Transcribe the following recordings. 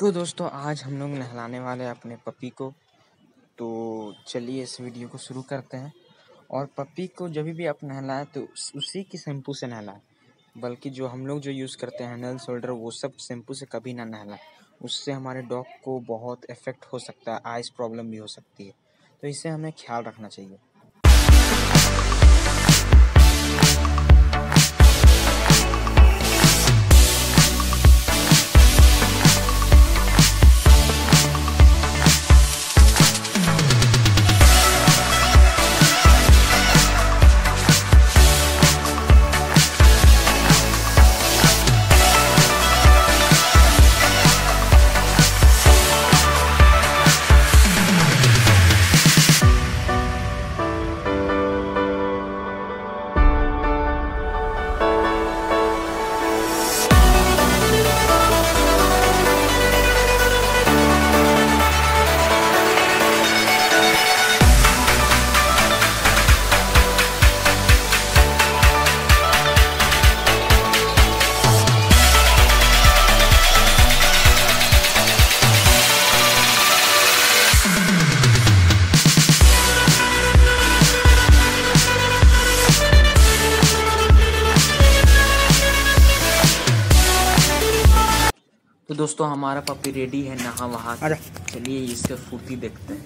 तो दोस्तों, आज हम लोग नहलाने वाले हैं अपने पपी को। तो चलिए इस वीडियो को शुरू करते हैं। और पपी को जब भी आप नहलाएँ तो उसी की शैम्पू से नहलाएँ। बल्कि जो हम लोग जो यूज़ करते हैं नल शोल्डर वो सब शैम्पू से कभी ना नहलाएँ। उससे हमारे डॉग को बहुत इफ़ेक्ट हो सकता है, आइस प्रॉब्लम भी हो सकती है। तो इसे हमें ख्याल रखना चाहिए। तो दोस्तों हमारा पपी रेडी है नहा वहा चलिए इसका फूटी देखते हैं।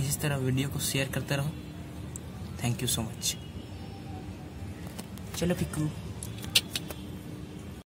इसी तरह वीडियो को शेयर करते रहो। थैंक यू सो मच चलो पिक्कू